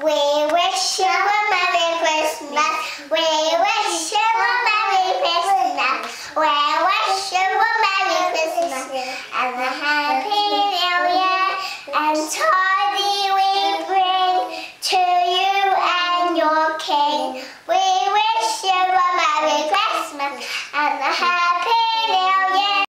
We wish you a Merry Christmas. We wish you a Merry Christmas. We wish you a Merry Christmas and a Happy New Year. And tidy we bring to you and your King. We wish you a Merry Christmas and a Happy